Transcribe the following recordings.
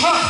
Huh.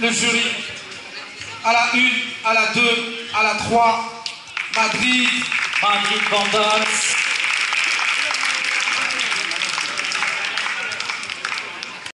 Le jury, à la une, à la deux, à la trois, Madrid, Madrid Bandas,